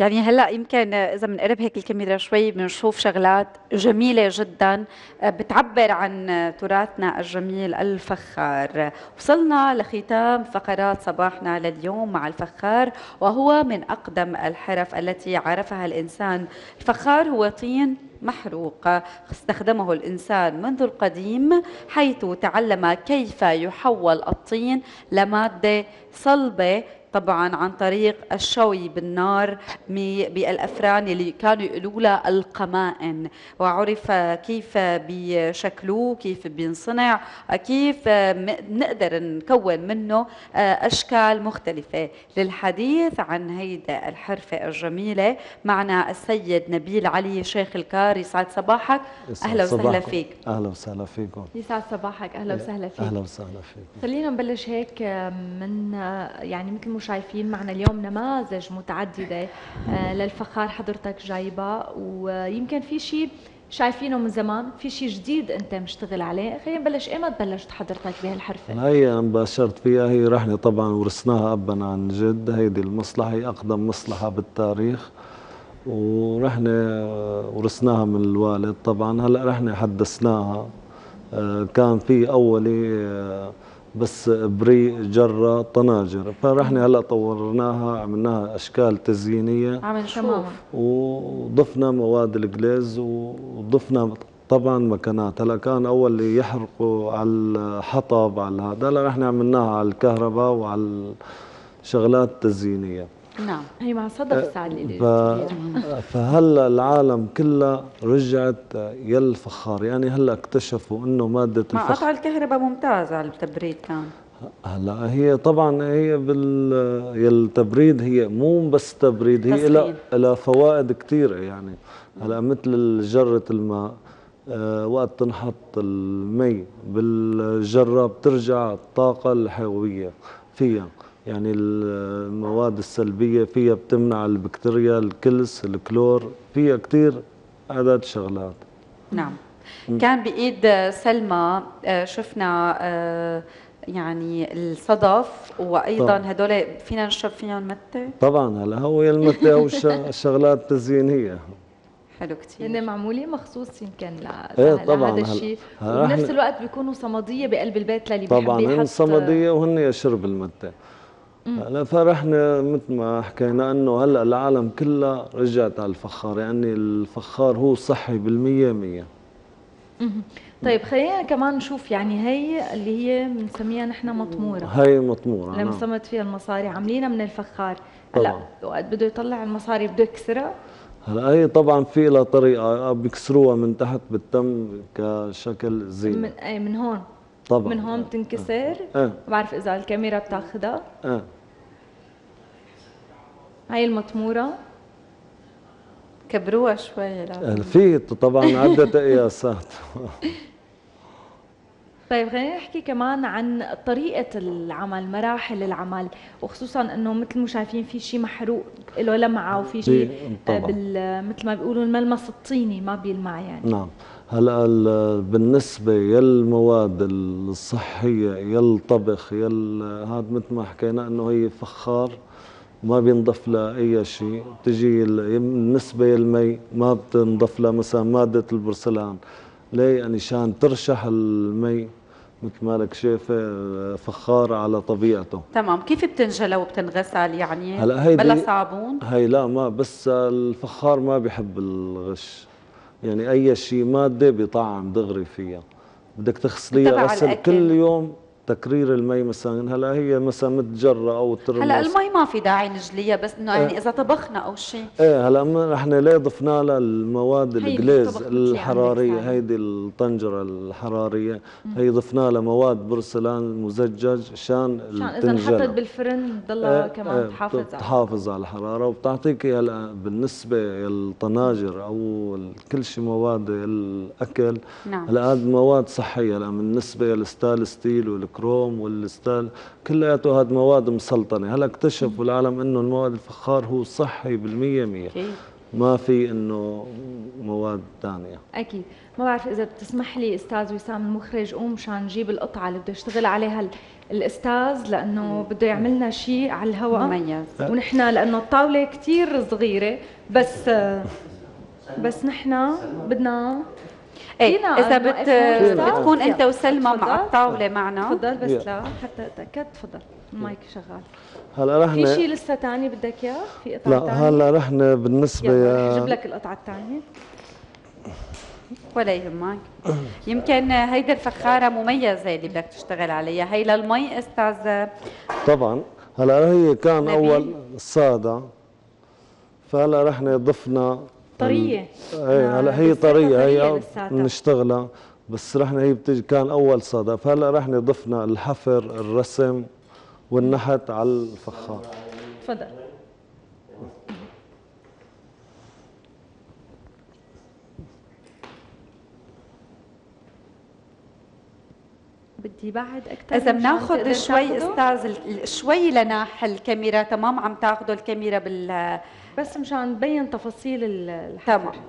يعني هلا يمكن إذا بنقرب هيك الكاميرا شوي بنشوف شغلات جميلة جدا بتعبر عن تراثنا الجميل الفخار. وصلنا لختام فقرات صباحنا لليوم مع الفخار وهو من أقدم الحرف التي عرفها الإنسان. الفخار هو طين محروق استخدمه الإنسان منذ القديم حيث تعلم كيف يحول الطين لمادة صلبة طبعا عن طريق الشوي بالنار بالأفران اللي كانوا يقولوا لها القمائن وعرف كيف بيشكلوه كيف بينصنع كيف نقدر نكون منه أشكال مختلفة. للحديث عن هيدا الحرفة الجميلة معنا السيد نبيل علي شيخ الكار. يسعد صباحك. أهلا وسهلا فيك. أهلا وسهلا فيكم. يسعد صباحك. أهلا وسهلا فيك. أهلا وسهلا فيك خلينا نبلش هيك من يعني مثل شايفين معنا اليوم نماذج متعددة آه، للفخار حضرتك جايبها ويمكن في شيء شايفينه من زمان في شيء جديد أنت مشتغل عليه. خلينا نبلش ايمتى بلشت حضرتك بهالحرفة. هي أنا باشرت فيها هي رحلة طبعا ورثناها ابا عن جد. هيدي المصلحة هي أقدم مصلحة بالتاريخ. ورحنا آه، ورثناها من الوالد طبعا. هلأ رحنا حدثناها آه، كان في أولي بس بري جرة طناجر. فرحنا هلا طورناها عملناها أشكال تزيينية. عمل تماما وضفنا مواد الجليز وضفنا طبعا مكانات. هلا كان أول اللي يحرقوا على الحطب على هذا. هلا رحنا عملناها على الكهرباء وعلى الشغلات التزيينيه نعم. هي مع صدف سعد ف... فهلا العالم كلها رجعت يا الفخار يعني هلا اكتشفوا إنه مادة الفخار مع قطع الكهرباء ممتازة على التبريد كان. هلا هي طبعا هي بال التبريد هي مو بس تبريد هي لها لها فوائد كثيره يعني. هلا مثل جرة الماء أه وقت تنحط المي بالجرة بترجع الطاقة الحيوية فيها. يعني المواد السلبية فيها بتمنع البكتيريا الكلس الكلور فيها كثير عدد شغلات. نعم. كان بإيد سلمى آه، شفنا آه، يعني الصدف وأيضا هدول فينا نشرب فيهم متى طبعا هلا هو المتة أو الشغلات التزيينيه حلو كثير هن معمولين مخصوص يمكن ل... إيه طبعا لهذا الشيء وبنفس الوقت بيكونوا صمديه بقلب البيت للي طبعا بيحب يحط صمديه وهن يشرب المتة. هلا فرحنا مثل ما حكينا إنه هلأ العالم كلها رجعت على الفخار يعني الفخار هو صحي بالمية مية. طيب خلينا كمان نشوف يعني هي اللي هي بنسميها نحن مطمورة. هي مطمورة اللي نعم. فيها المصاري عاملينها من الفخار. هلأ وقت بده يطلع المصاري بده يكسرها؟ هلأ هي طبعا في لها طريقة بيكسروها من تحت بالتم كشكل زينة. من أي من هون. طبعا. من هون بتنكسر. أه. ما بعرف إذا الكاميرا بتاخذها أه. هاي المطمورة. كبروها شوي في طبعا عدة قياسات. طيب خلينا نحكي كمان عن طريقة العمل مراحل العمل وخصوصا إنه مثل ما شايفين في شيء محروق له لمعة وفي شيء مثل ما بيقولوا الملمس الطيني ما بيلمع يعني. نعم. هلا بالنسبة يا المواد الصحية يا الطبخ يا هذا مثل ما حكينا إنه هي فخار ما بينضف لها أي شيء. بتجي بالنسبة للمي ما بتنضف لها مثلا مادة البرسلان. ليه؟ يعني شان ترشح المي مثل ما لك شايفة فخار على طبيعته. تمام. كيف بتنجلى وبتنغسل يعني؟ هلا هيدي بلا صابون؟ هي لا ما بس الفخار ما بيحب الغش. يعني أي شيء مادة بيطعم دغري فيها. بدك تغسليها غسل كل يوم تكرير المي مثلا هلا هي مثلا متجرة أو ترمس. هلا المي ما في داعي نجليها بس إنه يعني إذا طبخنا أو شيء. إيه هلا إحنا ليه ضفنا لها المواد الجليز الحرارية هيدي الطنجرة الحرارية. هي ضفنا لها مواد برسلان مزجج شان عشان اذا انحطت بالفرن تضلها إيه كمان إيه تحافظ تحافظ على الحرارة. وبتعطيك هلا بالنسبة للطناجر أو كل شيء مواد الأكل. نعم. هلا هذه مواد صحية هلا بالنسبة لل stainless steel والكروم الكروم وال steel كلياته هذه مواد مسلطنة. هلا اكتشفوا العالم إنه المواد الفخار هو صحي بالمية مية. ما في إنه مواد ثانية أكيد. ما بعرف إذا بتسمح لي أستاذ وسام المخرج قوم مشان نجيب القطعة اللي بده يشتغل عليها الأستاذ لأنه بده يعمل لنا شيء على الهواء مميز. ونحن لأنه الطاولة كثير صغيرة بس بس نحن بدنا إيه فينا إذا بت... بتكون؟ أنت وسلمى مع. الطاوله معنا؟ تفضل بس يلا. لا حتى أتأكد. تفضل. المايك شغال. هلا في رحنا شيء لسه ثاني بدك إياه؟ في قطعة لا هلا رحنا بالنسبة يا لك القطعة الثانية ولا يهمك. يمكن هيدي الفخارة مميزة اللي بدك تشتغل عليها. هي للمي أستاذ طبعا. هلا هي كان نبيل. أول صادا فهلا رحنا ضفنا طرية. إيه هلا هي طرية هي. بنشتغلها بس رحنا هي بتجي كان أول صدى فهلا رحنا ضفنا الحفر الرسم والنحت على الفخار. تفضل. بدي بعد أكثر إذا بناخذ شوي أستاذ ال- شوي لناح الكاميرا تمام؟ عم تاخذوا الكاميرا بال بس مشان نبين تفاصيل ال- الحفر تمام.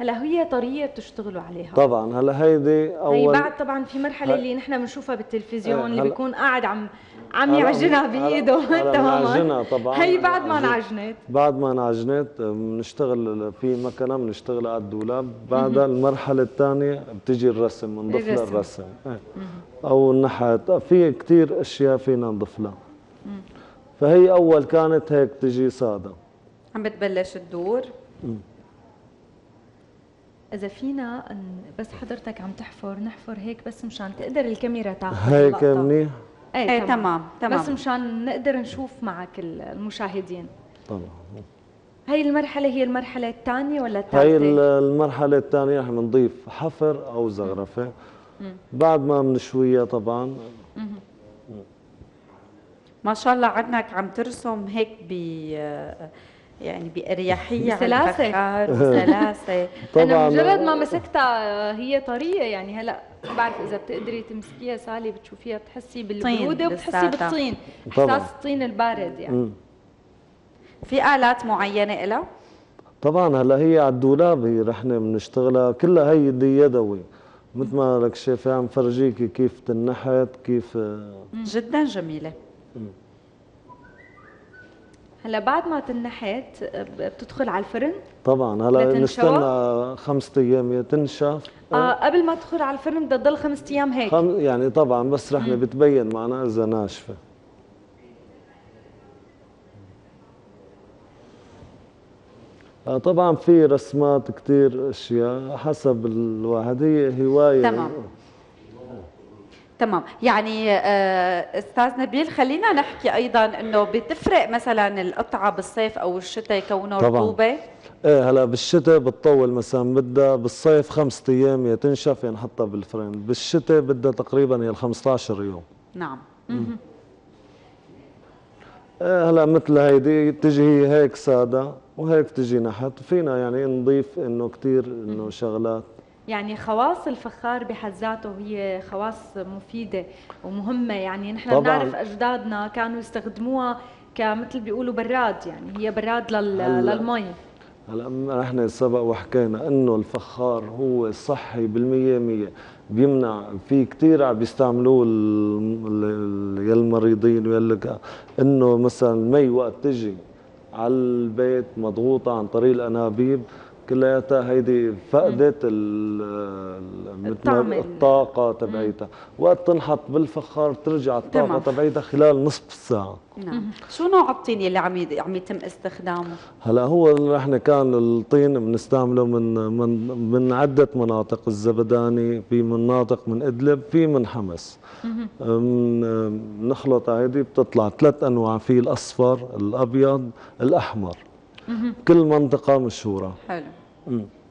هلا هي طريه بتشتغلوا عليها. طبعا. هلا هيدي هي اول بعد طبعا في مرحلة هي- اللي نحن بنشوفها بالتلفزيون إيه، اللي بيكون قاعد عم عم يعجنها بإيده. تماما. طبعا. هي بعد ما عجن- انعجنت بعد ما انعجنت بنشتغل في مكنة بنشتغل على الدولاب. بعدها المرحلة الثانية بتيجي الرسم بنضيف لها الرسم. الرسم. إيه. أو النحت. في كثير أشياء فينا نضيف لها. فهي أول كانت هيك تجي ساده عم بتبلش تدور إذا فينا ن- بس حضرتك عم تحفر نحفر هيك بس مشان تقدر الكاميرا تاخذ هيك. منيح؟ إيه, إيه تمام. تمام بس مشان نقدر نشوف معك ال- المشاهدين. طبعا. هي المرحلة هي المرحلة الثانية ولا هي الثالثه ال- المرحلة الثانية رح بنضيف حفر أو زغرفة. بعد ما بنشويها طبعا. ما شاء الله عنك عم ترسم هيك ب يعني بأريحية وسلاسة. طبعا. أنا مجرد ما مسكتها هي طرية يعني هلا ما بعرف إذا بتقدري تمسكيها سالي بتشوفيها بتحسي بالبرودة وبتحسي. بالطين. إحساس الطين البارد يعني. في آلات معينة إلها؟ طبعا هلا هي على الدولاب هي رحنا بنشتغلها. كلها هي دي يدوي. مثل ما لك شايفة عم فرجيكي كيف تنحت كيف آه، جدا جميلة. هلا بعد ما تنحت ب- بتدخل على الفرن؟ طبعا هلا؟ نستنى خمسة أيام يا تنشف. آه قبل ما تدخل على الفرن بدها تضل خمس أيام هيك؟ خم يعني طبعا بس رحنا بتبين معنا إذا ناشفة. آه، طبعا في رسمات كتير أشياء حسب الواحد هي هواية. تمام. تمام. يعني آه، أستاذ نبيل خلينا نحكي أيضا إنه بتفرق مثلا القطعة بالصيف أو الشتاء كونه. رطوبة؟ إيه هلا بالشتاء بتطول مثلا بدها بالصيف خمسة أيام يا تنشف يا نحطها بالفرن. بالشتاء بدها تقريبا هي 15 يوم. نعم. إيه هلا مثل هيدي تجي هي هيك سادة وهيك تجي نحت. فينا يعني نضيف إنه كتير إنه شغلات. يعني خواص الفخار بحد ذاته هي خواص مفيدة ومهمة. يعني نحن. بنعرف أجدادنا كانوا يستخدموها كمثل بيقولوا براد. يعني هي براد لل... للمي. هلا نحن سبق وحكينا إنه الفخار هو صحي بالمية مية. بيمنع في كثير عم بيستعملوه يا المريضين ويا إنه مثلا المي وقت تجي على البيت مضغوطة عن طريق الأنابيب كلياتها هيدي فقدت الطعم الطاقة تبعيتها. وقت تنحط بالفخار ترجع الطاقة. تبعيتها خلال نصف ساعة. نعم. شو نوع الطين اللي عم عم يتم استخدامه؟ هلا هو إحنا كان الطين بنستعمله من من من عدة مناطق الزبداني في مناطق من إدلب في من حمص. من- بنخلط هيدي بتطلع ثلاث أنواع في الأصفر الأبيض الأحمر. كل منطقة مشهورة. حلو.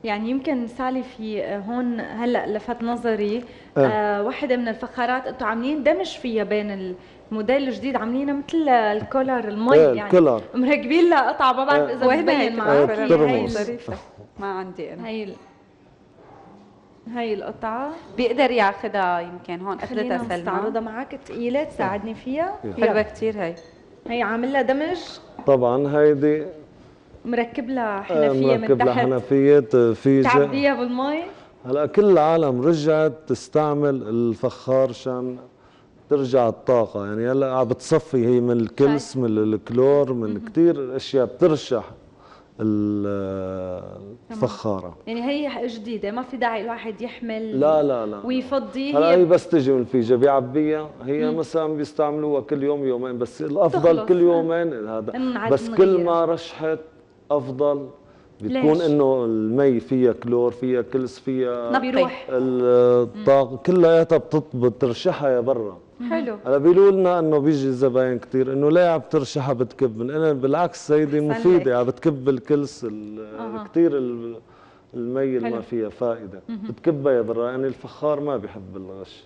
يعني يمكن سالي في آه، هون هلأ لفت نظري. إيه. آه واحدة من الفخارات أنتم عاملين دمج فيها بين الموديل الجديد عاملينها مثل الكولر المي إيه، يعني. الكولر. مركبين لها قطعة ما بعرف إيه. إذا وين بتبين معك هي ظريفة ما عندي أنا. هي ال- هي القطعة. بيقدر ياخذها يمكن هون خلينا اخذتها نستعرضها سلمى معك تقيلة تساعدني فيها. حلوة كثير هي هي عامل لها دمج. طبعا هيدي مركب لها آه، حنفية من مركب لها تحت. حنفيات في تعبيها بالمي. هلا كل العالم رجعت تستعمل الفخار شان ترجع الطاقة. يعني هلا عم بتصفي هي من الكلس من الكلور من كثير أشياء بترشح الفخارة. يعني هي جديدة ما في داعي الواحد يحمل لا لا لا. ويفضي هلا هي. بس تجي من الفيجة بيعبيها. هي. مثلا بيستعملوها كل يوم يومين بس الأفضل. كل يومين هذا. بس كل ما رشحت أفضل. بتكون إنه المي فيها كلور فيها كلس فيها بيروح الطاقة كلياتها بترشحها يا برا. حلو. هلا بيقولوا لنا إنه بيجي زباين كثير إنه ليه عم ترشحها بتكب أنا بالعكس سيدي مفيدة عم بتكب الكلس أه. كثير المي اللي ما فيها فائدة. بتكبها يا برا يعني الفخار ما بيحب الغش.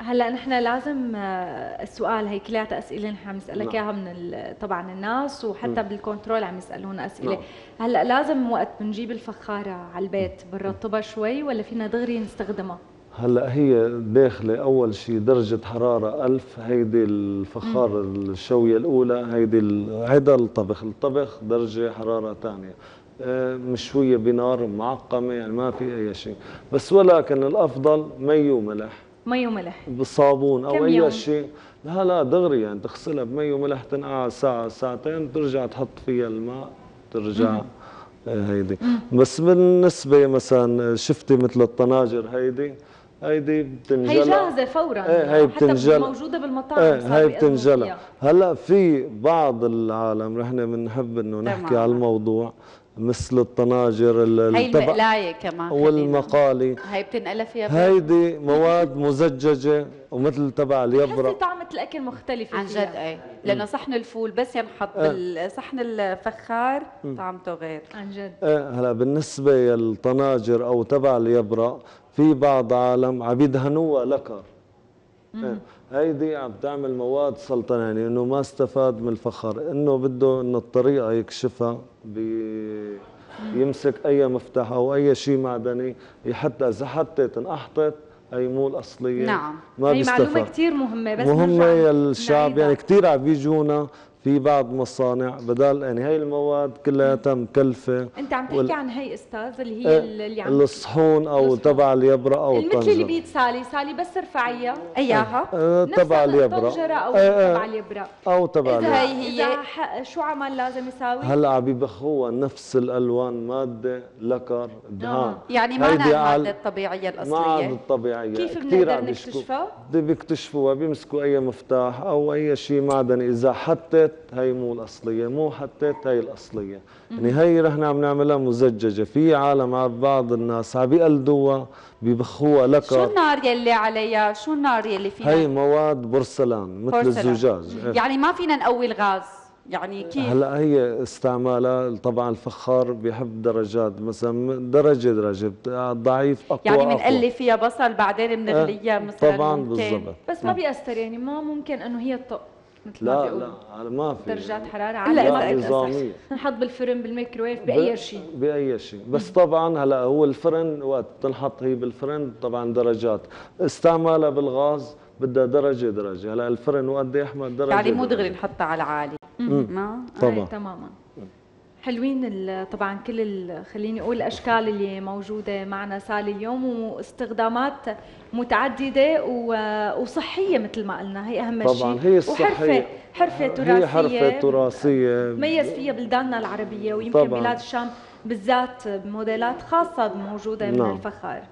هلا نحن لازم آه، السؤال هي كلها أسئلة نحن عم نسألك نعم. إياها من طبعا الناس وحتى م. بالكنترول عم يسألونا أسئلة. نعم. هلا لازم وقت بنجيب الفخارة على البيت بنرطبها شوي ولا فينا دغري نستخدمها؟ هلا هي داخلة أول شيء درجة حرارة 1000 هيدي الفخار الشوية الأولى هيدي عدا الطبخ الطبخ درجة حرارة ثانية آه، مشوية بنار معقمة يعني ما في أي شيء. بس ولكن الأفضل مي وملح. مي وملح. بالصابون أو أي شيء. لا لا دغري يعني تغسلها بمي وملح تنقع ساعة ساعتين ترجع تحط فيها الماء ترجع آه، هيدي. بس بالنسبة مثلا شفتي مثل الطناجر هيدي؟ هيدي بتنجلى. هي جاهزة فورا. إيه هي بتنجلى. حتى موجودة بالمطاعم إيه هي بتنجلى. هلأ في بعض العالم نحن بنحب إنه نحكي على الموضوع مثل الطناجر هي المقلاية كمان والمقالي. هي بتنقلها فيها هيدي مواد مزججة ومثل تبع اليبرة. طعمة الأكل مختلفة عن جد اي لأنه صحن الفول بس ينحط آه. بالصحن الفخار طعمته غير. عن جد. إيه هلا بالنسبة للطناجر أو تبع اليبرة في بعض عالم عم يدهنوها لكر إيه هيدي عم تعمل مواد سلطنه يعني إنه ما استفاد من الفخر إنه بده انه الطريقة يكشفها يمسك أي مفتاح أو أي شيء معدني حتى إذا حطت انقحطت هي مو الأصلية. نعم. ما هي معلومة كثير مهمة بس مهمة يا الشعب يعني كثير عم بيجونا في بعض مصانع بدل يعني هي المواد كلها مكلفه انت عم تحكي وال... عن هي أستاذ اللي هي إيه اللي عم الصحون أو تبع اليبرة أو الطنجره مثل اللي بيد سالي سالي بس ارفعيها إياها. آه تبع اليبرة. أو تبع اليبرة. أو تبع اذا هي هي شو عمل لازم يساوي؟ هلأ عم يبخوها نفس الألوان مادة لكر دهان. آه. يعني ما المادة الطبيعية الأصلية. ما الطبيعية. كيف بنقدر نكتشفها؟ بيكتشفوها بيمسكوا أي مفتاح أو أي شيء معدني. إذا حطت هي مو الأصلية مو حطيت هي الأصلية. يعني هي رح عم نعملها مزججة. في عالم بعض الناس عم بيقلدوها بيبخوها لك. شو النار يلي عليها؟ شو النار يلي فيها هي مواد بورسلان مثل بورسلان. الزجاج. يعني ما فينا نقوي الغاز. يعني كيف؟ هلأ هي استعمالها طبعا الفخار بيحب درجات مثلا درجة درجة ضعيف أقوى يعني بنقلي فيها بصل بعدين بنغليها أه مثلا طبعا بالضبط. بس ما بيأثر يعني ما ممكن إنه هي الطق مثل لا ما بيقولوا. لا ما في. درجات حرارة عالية لا نظامية. نحط بالفرن بالميكروويف بأي شيء. بأي شيء. بس طبعا هلا هو الفرن وقت تنحط هي بالفرن طبعا درجات. استعمالها بالغاز بدها درجة درجة. هلا الفرن وقت يحمل درجة يعني مو دغري نحطها على عالي. ما؟ طبعا تماما. حلوين طبعا كل خليني أقول الأشكال اللي موجودة معنا سالي اليوم واستخدامات متعددة وصحية مثل ما قلنا. هي أهم شيء. طبعا هي الصحيه وحرفه حرفة تراثية. هي حرفة تراثية. ميز فيها بلداننا العربية ويمكن طبعاً. بلاد الشام بالذات موديلات خاصة موجودة من نعم. الفخار.